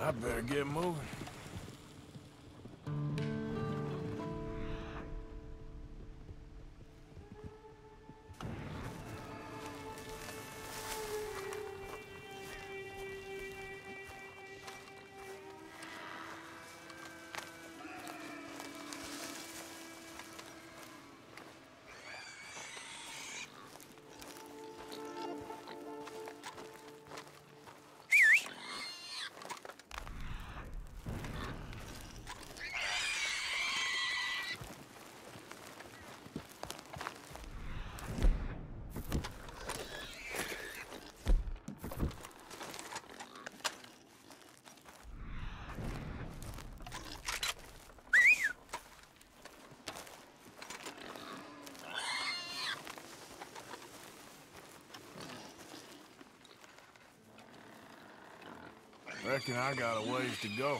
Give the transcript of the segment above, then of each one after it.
I better get moving. Reckon I got a ways to go.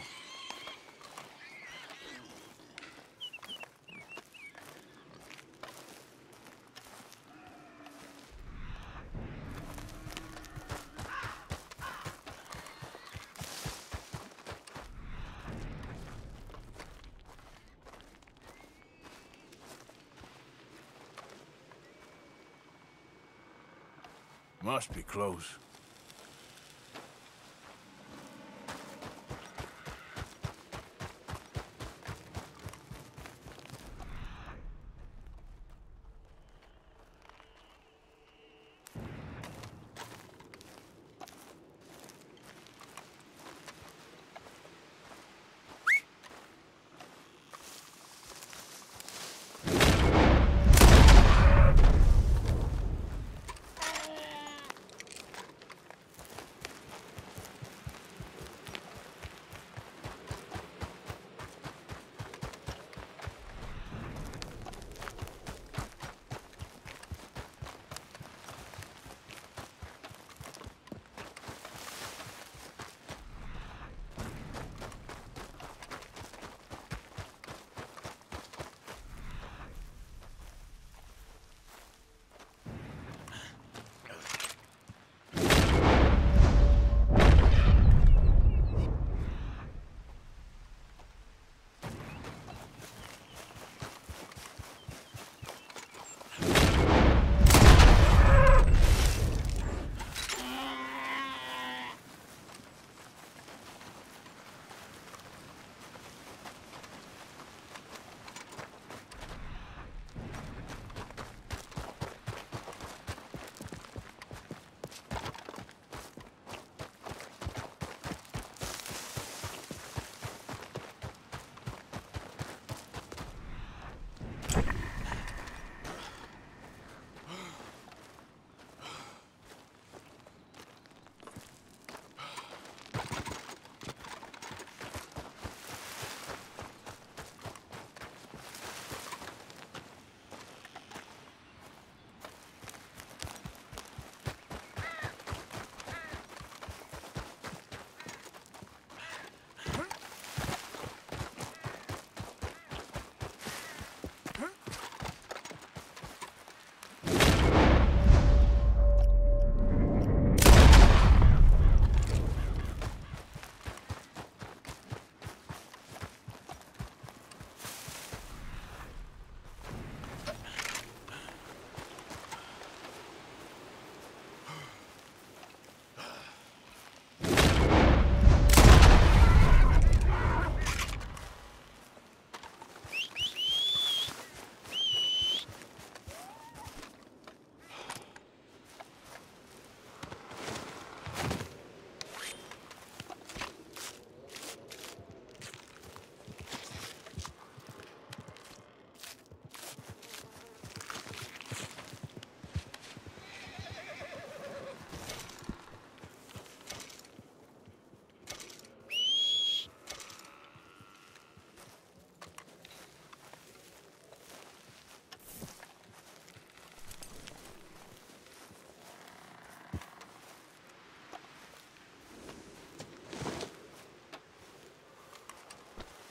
Must be close.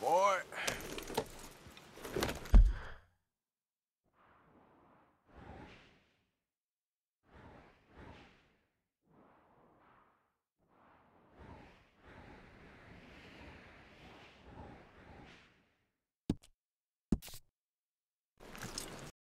boy.